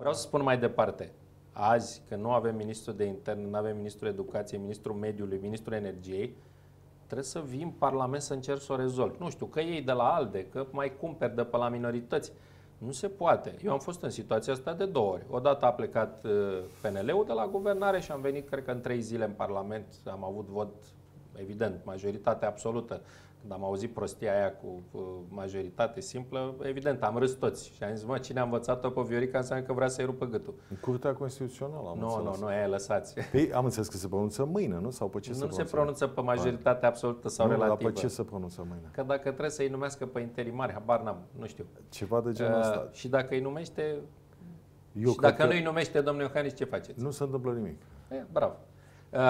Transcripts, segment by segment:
Vreau să spun mai departe. Azi, că nu avem ministrul de interne, nu avem ministrul educației, ministrul mediului, ministrul energiei, trebuie să vii în Parlament să încerci să o rezolvi. Nu știu, că ei de la ALDE, că mai cumperi de pe la minorități. Nu se poate. Eu am fost în situația asta de două ori. Odată a plecat uh, PNL-ul de la guvernare și am venit, cred că în trei zile în Parlament, am avut vot, evident, majoritate absolută când am auzit prostia aia cu majoritate simplă, evident, am râs toți. Și am zis, mă, cine a învățat-o pe Viorica înseamnă că vrea să-i rupă gâtul. În Curtea Constituțională am Nu, înțeles. nu, nu, aia lăsați. Păi, am înțeles că se pronunță mâine, nu? Sau pe ce nu se se pronunță? pronunță pe majoritate absolută sau nu, relativă. Dar pe ce se pronunță mâine? Că dacă trebuie să-i numească pe interimari, habar n-am, nu știu. Ceva de genul Uh, ăsta. și dacă îi numește, Eu și cred dacă că nu îi numește domnul Iohannis, ce faceți? nu se întâmplă nimic. E, bravo. Uh,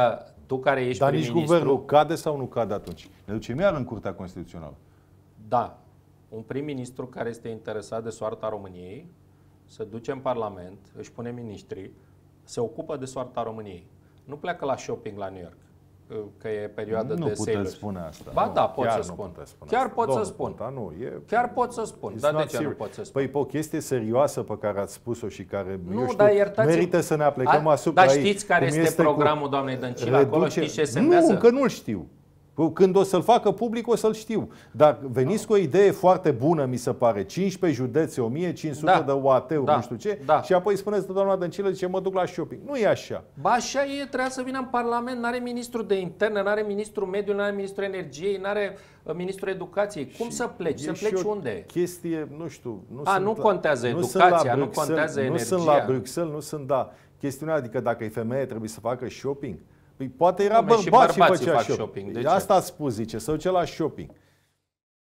tu care ești Dar nici prim-ministru, guvernul cade sau nu cade atunci? Ne ducem iar în Curtea Constituțională. Da, un prim-ministru care este interesat de soarta României se duce în Parlament, își pune miniștri, se ocupă de soarta României. Nu pleacă la shopping la New York, că e perioadă nu de puteți sale spune asta. Ba nu, da, pot chiar să nu spun. puteți spune Chiar asta. pot să Domnul spun. Ponta, nu, e, Chiar pot să spun, It's dar de not ce nu serious. pot să spun? Păi pe o chestie serioasă pe care ați spus-o și care, Nu, eu știu, dar iertați-mă. merită să ne aplecăm A- asupra dar ei, știți care cum este cu programul doamnei Dăncilă? Acolo știți ce Nu, semnează? încă nu-l știu. Când o să-l facă public, o să-l știu. Dar veniți cu o idee foarte bună, mi se pare. 15 județe, 1500 Da. de UAT-uri, Da. nu știu ce. Da. Și apoi spuneți, doamna Dăncilă, zice, mă duc la shopping. Nu e așa. Ba așa e, trebuia să vină în Parlament, n-are ministru de interne, n-are ministru mediului, n-are ministru energiei, n-are uh, ministru educației. Cum să pleci? Să E și pleci o unde? chestie, nu știu... Nu A, sunt nu la- contează nu sunt educația, la nu Bruxelles, contează Nu sunt la energia. Bruxelles, nu sunt, da. Chestiunea, adică dacă e femeie, trebuie să facă shopping. Păi poate era Dom'le, și bărbat și bărbații făcea fac shopping. shopping, de Păi ce? Asta a spus, zice, să duce la shopping.